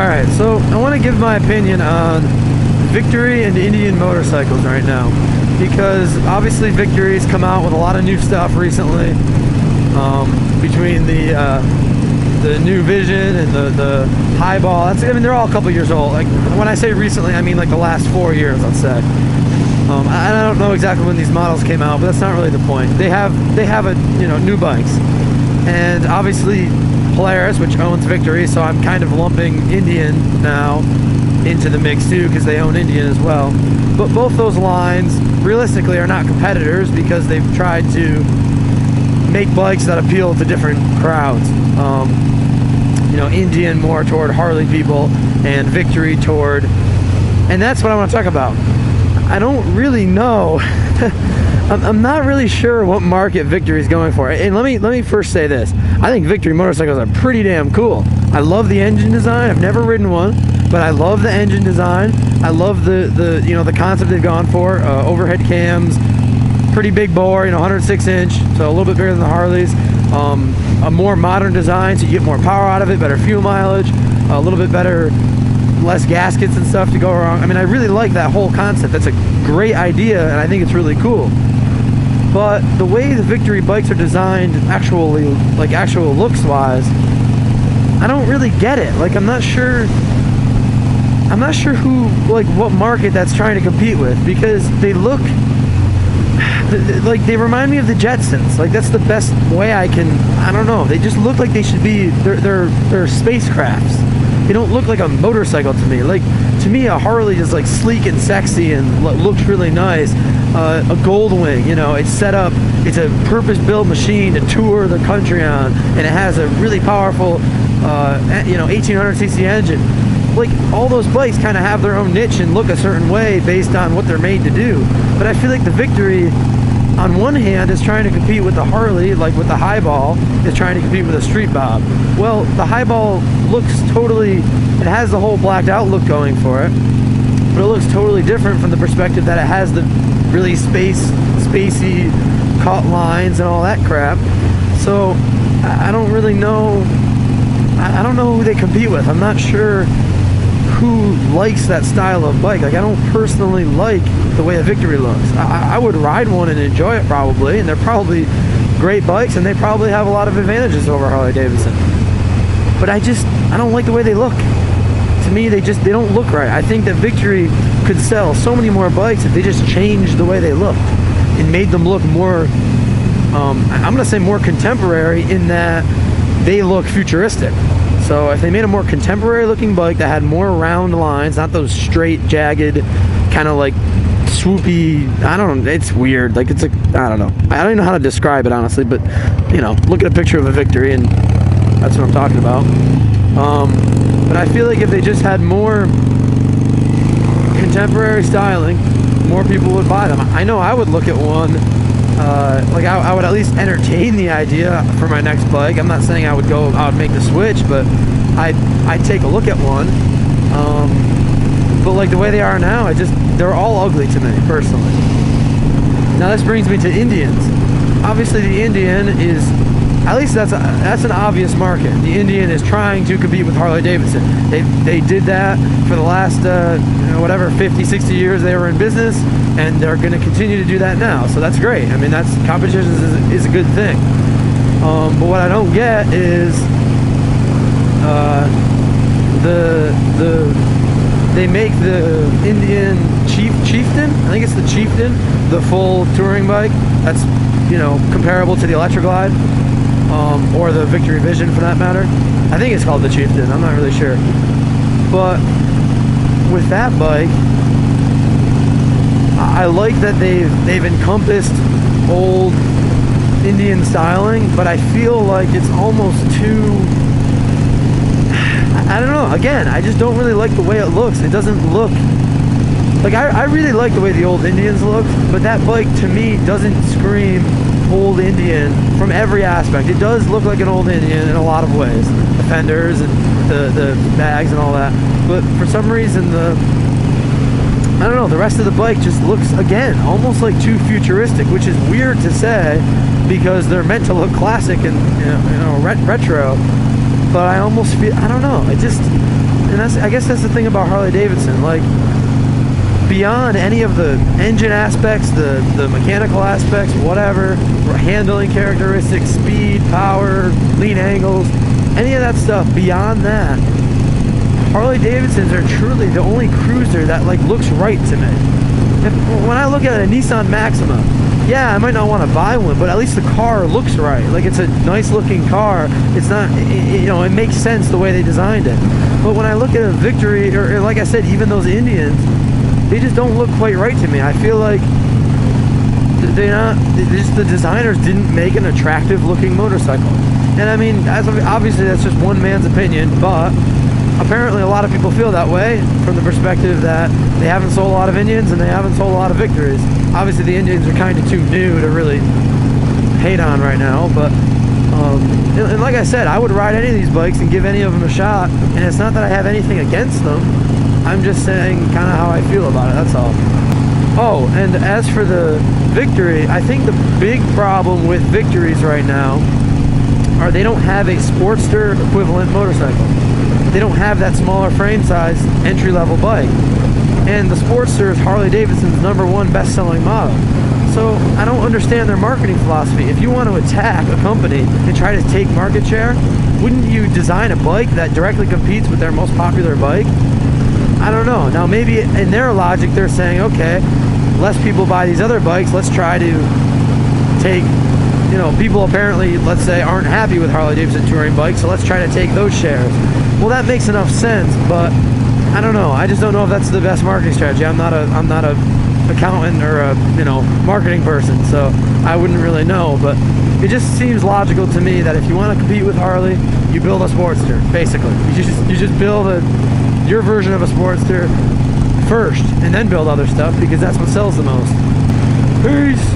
right, so I want to give my opinion on Victory and Indian motorcycles right now because obviously Victory's come out with a lot of new stuff recently um, between the uh, the new Vision and the the Highball. That's I mean they're all a couple years old. Like when I say recently, I mean like the last four years, let's say. Um, I I don't know exactly when these models came out, but that's not really the point. They have they have a you know new bikes, and obviously Polaris, which owns Victory, so I'm kind of lumping Indian now into the mix too because they own Indian as well. But both those lines realistically are not competitors because they've tried to make bikes that appeal to different crowds. Um, you know, Indian more toward Harley people and Victory toward, and that's what I want to talk about. I don't really know. I'm, not really sure what market Victory is going for. And let me let me first say this: I think Victory motorcycles are pretty damn cool. I love the engine design. I've never ridden one, but I love the engine design. I love the the you know the concept they've gone for. Uh, overhead cams, pretty big bore, you know, 106 inch, so a little bit bigger than the Harleys. Um, a more modern design, so you get more power out of it, better fuel mileage, a little bit better less gaskets and stuff to go wrong. I mean, I really like that whole concept. That's a great idea, and I think it's really cool. But the way the Victory bikes are designed, actually, like actual looks wise, I don't really get it. Like, I'm not sure. I'm not sure who, like, what market that's trying to compete with because they look like they remind me of the Jetsons. Like that's the best way I can. I don't know. They just look like they should be. They're they're they're spacecrafts. They don't look like a motorcycle to me. Like to me, a Harley is like sleek and sexy and lo- looks really nice. Uh, a Goldwing, you know, it's set up. It's a purpose-built machine to tour the country on, and it has a really powerful, uh, you know, 1800 cc engine. Like all those bikes kind of have their own niche and look a certain way based on what they're made to do. But I feel like the Victory on one hand is trying to compete with the Harley, like with the Highball, is trying to compete with a Street Bob. Well, the Highball looks totally, it has the whole blacked out look going for it, but it looks totally different from the perspective that it has the really space, spacey cut lines and all that crap. So I don't really know, I don't know who they compete with. I'm not sure who likes that style of bike. Like I don't personally like the way a Victory looks. I, I would ride one and enjoy it probably, and they're probably great bikes, and they probably have a lot of advantages over Harley Davidson. But I just I don't like the way they look. To me, they just they don't look right. I think that Victory could sell so many more bikes if they just changed the way they looked and made them look more. Um, I'm gonna say more contemporary in that they look futuristic. So if they made a more contemporary looking bike that had more round lines, not those straight, jagged, kind of like swoopy. I don't know. It's weird. Like it's a. I don't know. I don't even know how to describe it honestly. But you know, look at a picture of a Victory, and that's what I'm talking about. Um, but I feel like if they just had more contemporary styling, more people would buy them. I know I would look at one. Uh, like I, I would at least entertain the idea for my next bike. I'm not saying I would go, I would make the switch, but I'd, I'd take a look at one. Um, but like the way they are now, I just they're all ugly to me personally. Now this brings me to Indians. Obviously, the Indian is at least that's a, that's an obvious market. The Indian is trying to compete with Harley Davidson. They they did that for the last uh, you know, whatever 50, 60 years they were in business, and they're going to continue to do that now. So that's great. I mean, that's competition is, is a good thing. Um, but what I don't get is uh, the the they make the Indian Chief Chieftain. I think it's the Chieftain, the full touring bike. That's you know comparable to the Electra Glide um, or the Victory Vision for that matter. I think it's called the Chieftain. I'm not really sure, but with that bike, I like that they've they've encompassed old Indian styling, but I feel like it's almost too I don't know. Again, I just don't really like the way it looks. It doesn't look like I, I really like the way the old Indians look, but that bike to me doesn't scream old Indian from every aspect. It does look like an old Indian in a lot of ways, the fenders and the the bags and all that. But for some reason, the I don't know. The rest of the bike just looks again almost like too futuristic, which is weird to say because they're meant to look classic and you know, you know ret- retro but I almost feel I don't know. I just and that's I guess that's the thing about Harley Davidson. Like beyond any of the engine aspects, the the mechanical aspects, whatever, handling characteristics, speed, power, lean angles, any of that stuff. Beyond that, Harley Davidsons are truly the only cruiser that like looks right to me. If, when I look at a Nissan Maxima, yeah, I might not want to buy one, but at least the car looks right. Like it's a nice looking car. It's not, you know, it makes sense the way they designed it. But when I look at a Victory, or, or like I said, even those Indians, they just don't look quite right to me. I feel like they're not. They just the designers didn't make an attractive looking motorcycle. And I mean, as obviously that's just one man's opinion, but apparently a lot of people feel that way from the perspective that they haven't sold a lot of Indians and they haven't sold a lot of victories. Obviously the Indians are kind of too new to really hate on right now, but um, and, and like I said, I would ride any of these bikes and give any of them a shot. And it's not that I have anything against them. I'm just saying kind of how I feel about it. That's all. Oh, and as for the victory, I think the big problem with victories right now are they don't have a Sportster equivalent motorcycle they don't have that smaller frame size entry level bike. And the Sportster is Harley Davidson's number one best selling model. So I don't understand their marketing philosophy. If you want to attack a company and try to take market share, wouldn't you design a bike that directly competes with their most popular bike? I don't know. Now maybe in their logic they're saying, okay, less people buy these other bikes, let's try to take you know, people apparently, let's say, aren't happy with Harley Davidson touring bikes, so let's try to take those shares. Well, that makes enough sense, but I don't know. I just don't know if that's the best marketing strategy. I'm not a I'm not a accountant or a you know marketing person, so I wouldn't really know. But it just seems logical to me that if you want to compete with Harley, you build a Sportster. Basically, you just you just build a your version of a Sportster first and then build other stuff because that's what sells the most. Peace!